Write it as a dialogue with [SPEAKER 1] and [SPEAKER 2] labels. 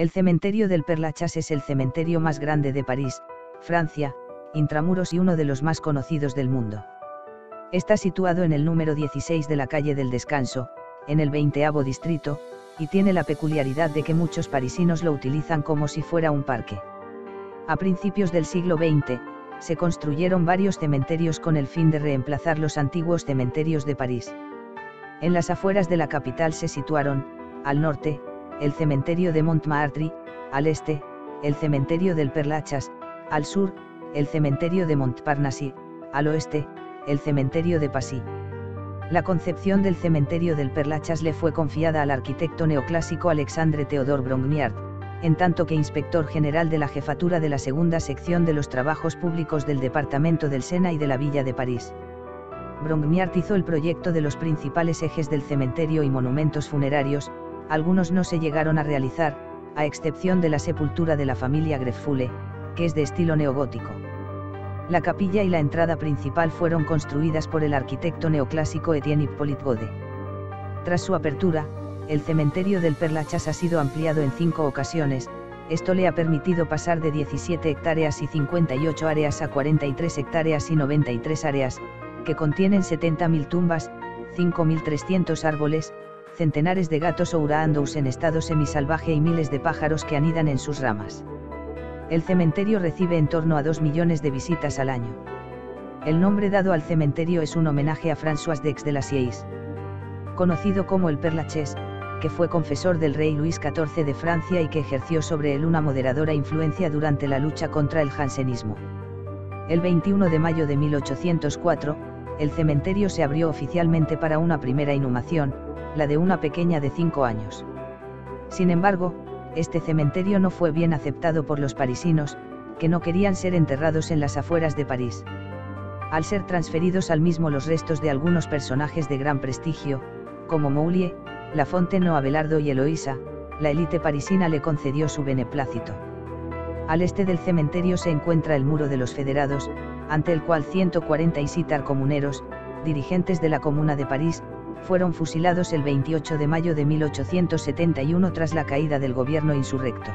[SPEAKER 1] El cementerio del Perlachas es el cementerio más grande de París, Francia, intramuros y uno de los más conocidos del mundo. Está situado en el número 16 de la calle del Descanso, en el 20 distrito, y tiene la peculiaridad de que muchos parisinos lo utilizan como si fuera un parque. A principios del siglo XX, se construyeron varios cementerios con el fin de reemplazar los antiguos cementerios de París. En las afueras de la capital se situaron, al norte, el cementerio de Montmartre, al este, el cementerio del Perlachas, al sur, el cementerio de Montparnasse, al oeste, el cementerio de Passy. La concepción del cementerio del Perlachas le fue confiada al arquitecto neoclásico Alexandre Theodore Brongniart, en tanto que inspector general de la jefatura de la segunda sección de los trabajos públicos del departamento del Sena y de la Villa de París. Brongniart hizo el proyecto de los principales ejes del cementerio y monumentos funerarios, algunos no se llegaron a realizar, a excepción de la sepultura de la familia Greffule, que es de estilo neogótico. La capilla y la entrada principal fueron construidas por el arquitecto neoclásico Etienne Hippolyte Gode. Tras su apertura, el cementerio del Perlachas ha sido ampliado en cinco ocasiones, esto le ha permitido pasar de 17 hectáreas y 58 áreas a 43 hectáreas y 93 áreas, que contienen 70.000 tumbas, 5.300 árboles, centenares de gatos o uraandous en estado semisalvaje y miles de pájaros que anidan en sus ramas. El cementerio recibe en torno a 2 millones de visitas al año. El nombre dado al cementerio es un homenaje a François d'Aix de la Sieyes. Conocido como el Perlaches, que fue confesor del rey Luis XIV de Francia y que ejerció sobre él una moderadora influencia durante la lucha contra el jansenismo. El 21 de mayo de 1804, el cementerio se abrió oficialmente para una primera inhumación, la de una pequeña de 5 años. Sin embargo, este cementerio no fue bien aceptado por los parisinos, que no querían ser enterrados en las afueras de París. Al ser transferidos al mismo los restos de algunos personajes de gran prestigio, como Moulier, la Fontaine o Abelardo y Eloísa, la élite parisina le concedió su beneplácito. Al este del cementerio se encuentra el Muro de los Federados, ante el cual 147 comuneros, dirigentes de la Comuna de París, fueron fusilados el 28 de mayo de 1871 tras la caída del gobierno insurrecto.